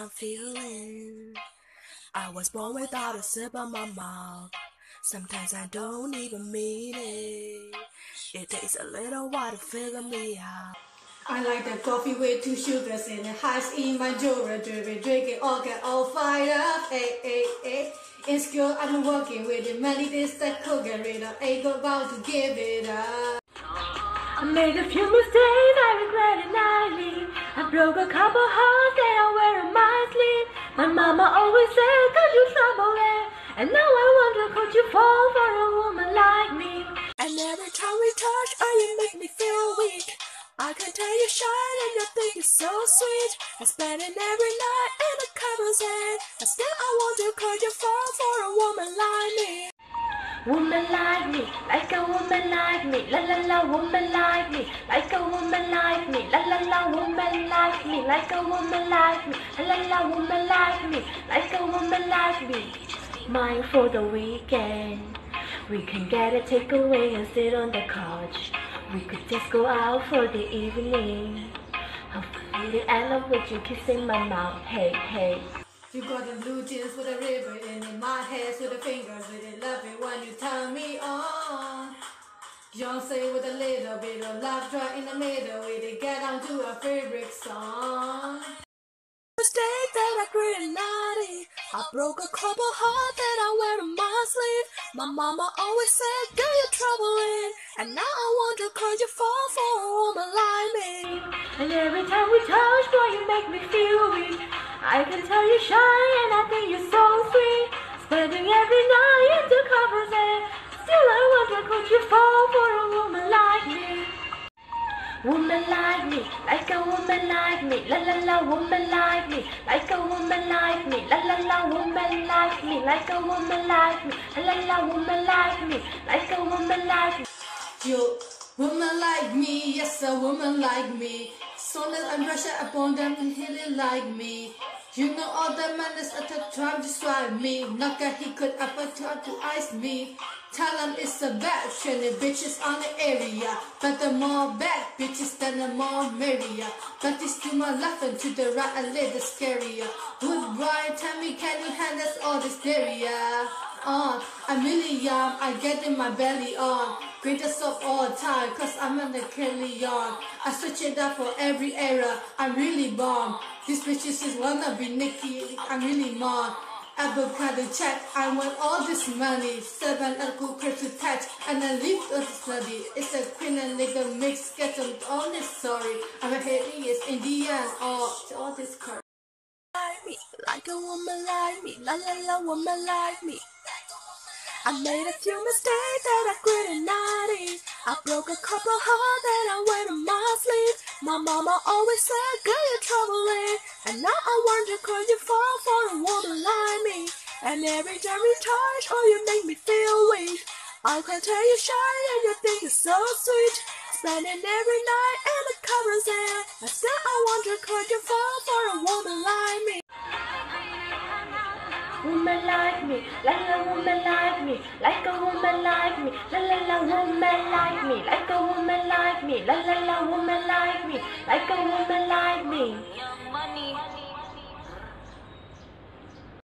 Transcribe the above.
I'm feeling. I was born without a sip on my mouth. Sometimes I don't even mean it. It takes a little while to figure me out. I like the coffee with two sugars in it. Highs in my jewelry, dripping, drinking, all get all fired up. Hey, hey, hey. In school, I've been working with it. Many days that could get rid of. Ain't about to give it up. I made a few mistakes, I regret it nightly. I broke a couple hearts that I wear on my sleeve. My mama always said, could you trouble it? And now I wonder, could you fall for a woman like me? And every time we touch, oh, you make me feel weak. I can tell you shine and your thing is so sweet. I spend it every night in the covers and and still I wonder could you fall for a woman like me? Woman like me, like a woman like me, la la la, woman like me, like a woman like me, la la la, woman like me, like a woman like me, la la woman like me, like a woman like me. Mine for the weekend. We can get a takeaway and sit on the couch. We could just go out for the evening. Hopefully, I love with you kissing my mouth. Hey, hey. You got the blue jeans with a ribbon in it. My hands with the fingers with it. Love it when you turn me on. Beyonce with a little bit of right in the middle we did Get on to our favorite song. Mistake that I grew naughty. I broke a couple hearts that I wear on my sleeve. My mama always said, girl, you're troubling. And now I wonder, could you fall for a woman like me? And every time we touch, boy, you make me feel weak. I can tell you shy and I think you're so sweet. Spending every night in the covers and still I wonder, could you fall for a woman like me? Woman like me, like a woman like me, la la la, woman like me, like a woman like me, la la la, woman like me, like a woman like me, la la la, woman like me, like a woman like me. You, woman like me, yes, a woman like me. So that I'm pressure upon them and healing like me. You know all the manners at the time describe me. Knocker he could ever try to ice me. Talent is a bad trending bitches on the area. But the more bad bitches, then the more merrier. But it's to my left and to the right, a little scarier. Goodbye, tell me, can you handle all this area? On, I'm really young, I get in my belly on. Greatest of all time, cause I'm on the Kelly on. I switch it up for every era, I'm really bomb. These bitches is wanna be Nicki, I'm really mom. Avocado check, I want all this money. Seven uncle cribs attached, and I leave the study. It's a queen and nigga mix, get them all this sorry. I'm a hideous Indian, all, all this curse. Like me, like a woman like me, la la la, woman like me. I made a few mistakes that I couldn't naughty. I broke a couple hearts that I wear on my sleeve. My mama always said, girl, you're troubling. And now I wonder, could you fall for a woman like me? And every time we touch, oh, you make me feel weak. I can tell you shy and your thing is so sweet. Spending every night in the covers and and still I wonder, could you fall like me, like a woman like me, like a woman like me, la la la, woman like me, like a woman like me, la la la, woman like me, like a woman like me. Young money